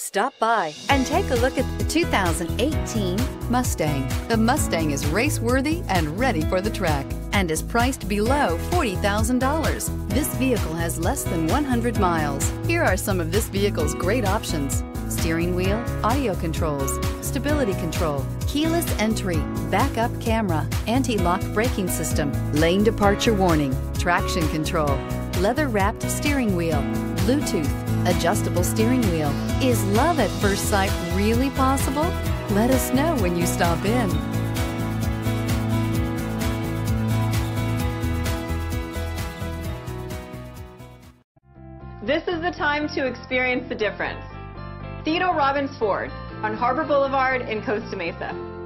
Stop by and take a look at the 2018 Mustang. The Mustang is race-worthy and ready for the track and is priced below $40,000. This vehicle has less than 100 miles. Here are some of this vehicle's great options. Steering wheel, audio controls, stability control, keyless entry, backup camera, anti-lock braking system, lane departure warning, traction control, leather-wrapped steering wheel, Bluetooth, adjustable steering wheel. Is love at first sight really possible? Let us know when you stop in. This is the time to experience the difference. Theodore Robins Ford on Harbor Boulevard in Costa Mesa.